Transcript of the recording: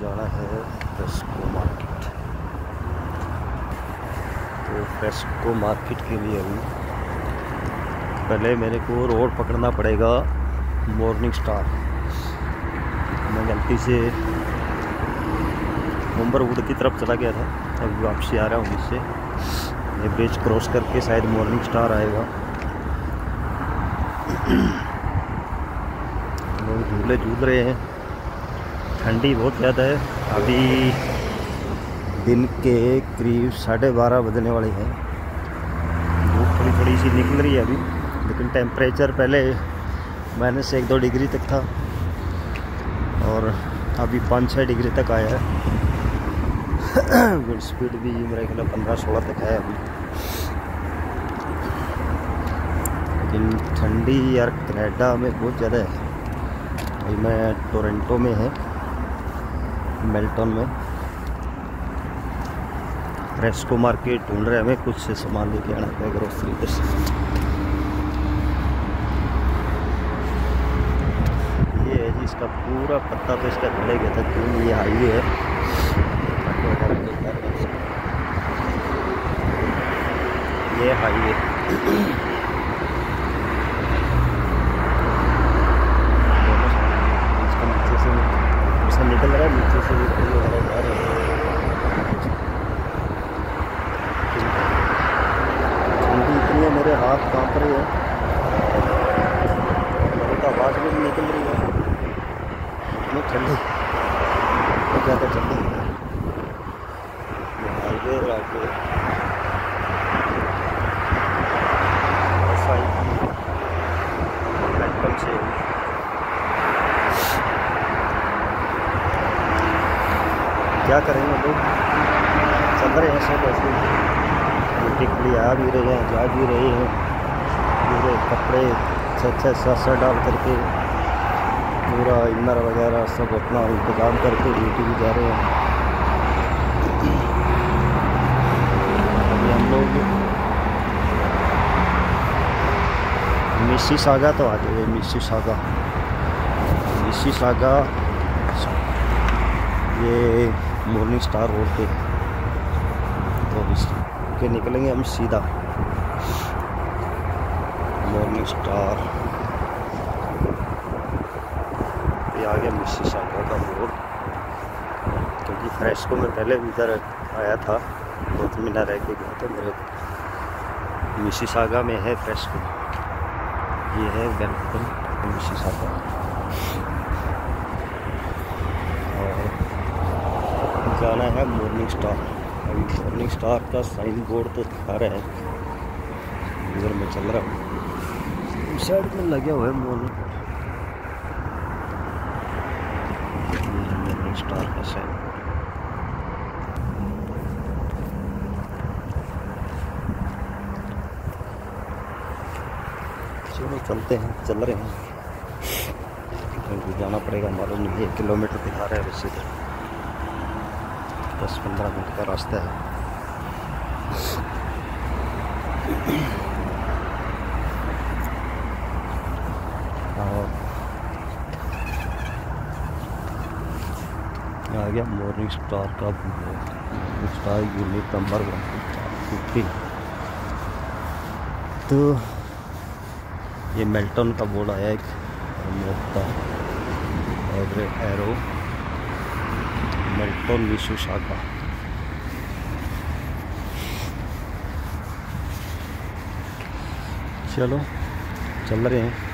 जाना है Fresco market तो फ्रेस्को मार्केट के लिए अभी पहले मेरे को रोड पकड़ना पड़ेगा मॉर्निंग स्टार मैं गलती से मुंबरवुड की तरफ़ चला गया था। अभी वापसी आ रहा हूँ इससे। ये ब्रिज क्रॉस करके शायद मॉर्निंग स्टार आएगा। लोग झूले झूल रहे हैं। ठंडी बहुत ज़्यादा है। अभी दिन के करीब साढ़े बारह बजने वाले हैं। धूप थोड़ी थोड़ी सी निकल रही है अभी, लेकिन टेम्परेचर पहले माइनस एक दो डिग्री तक था और अभी पाँच छः डिग्री तक आया है। विंड स्पीड भी मेरे ख्याल पंद्रह सोलह तक है अभी। लेकिन ठंडी यार कनाडा में बहुत ज़्यादा है। अभी मैं टोरंटो में है। मेल्टन में। रेस्को मार्केट ढूंढ रहे हमें, कुछ से सामान लेके आना है ग्रोसरी ये है जी इसका पूरा पत्ता तो इसका गले गया था क्योंकि ये हाईवे है? ये हाईवे इसका नीचे से उसका निकल रहा है नीचे से भी गाड़ी वगैरह जा रहे हैं ठंडी हाथ काँप रहे हैं। आवाज़ भी निकल रही है। इतनी ठंडी बहुत ज़्यादा ठंडी हाईवे ही। से क्या करेंगे लोग? चल रहे हैं सब ऐसे लिए आ भी रहे हैं, जा भी रहे हैं। पूरे कपड़े अच्छे अच्छे सर डाल करके पूरा इनर वगैरह सब अपना इंतज़ाम करके ड्यूटी भी जा रहे हैं। अभी हम लोग मिसी सागा तो आ गए मिसी सागा। मिसी सागा, ये मॉर्निंग स्टार रोड पे। तो इसके निकलेंगे हम सीधा। मॉर्निंग स्टार ये आ गया मिसी सागा का रोड क्योंकि फ्रेस्को में पहले भी इधर आया था दो तीन महीना रह के गया तो मेरे। मिसी सागा में है फ्रेस्को ये है वेलकम मिसी सागा। और जाना है मॉर्निंग स्टार अभी मॉर्निंग स्टार का साइन बोर्ड तो दिखा रहा है। इधर मैं चल रहा हूँ। साइड में लगे हुए मॉर्निंग स्टार का साइन चलो चलते हैं चल रहे हैं। जाना पड़ेगा मालूम नहीं एक किलोमीटर दिखा रहा है वैसे तो। दस पंद्रह मिनट का रास्ता है। आ गया मॉर्निंग स्टार का star unit number one fifteen तो ये मेल्टन का बोर्ड आया एक एरो विशु शाखा चलो चल रहे हैं।